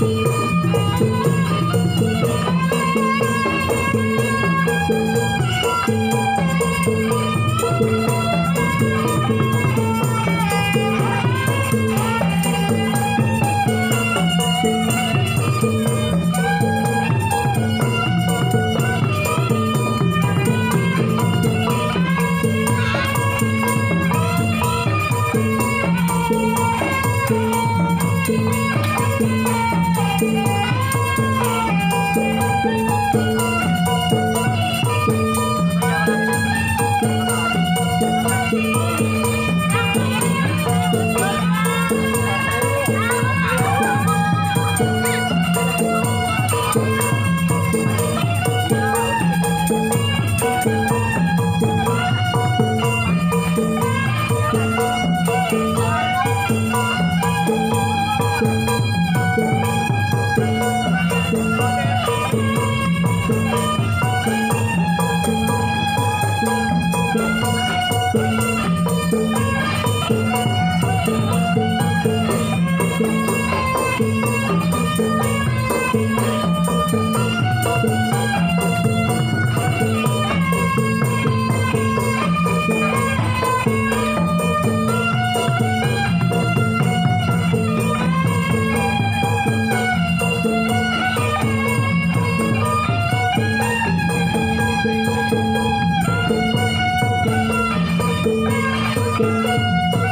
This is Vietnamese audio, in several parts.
中。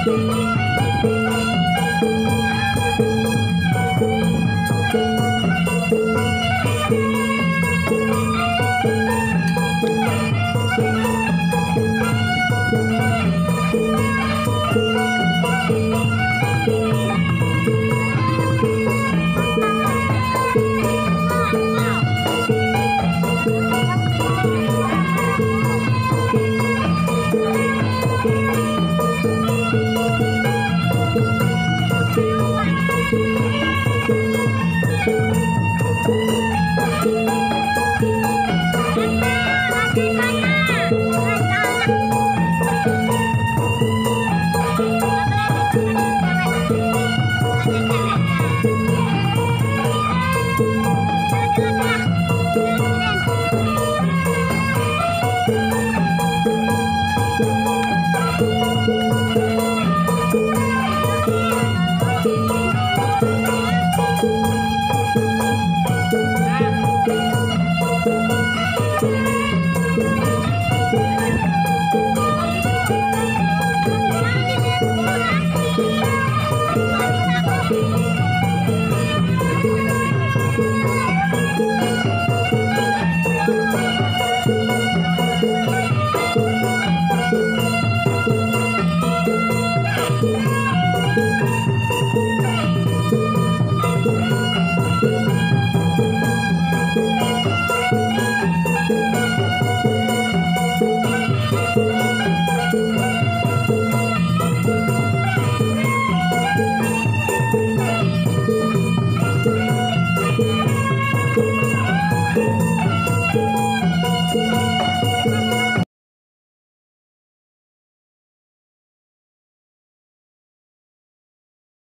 Thank you.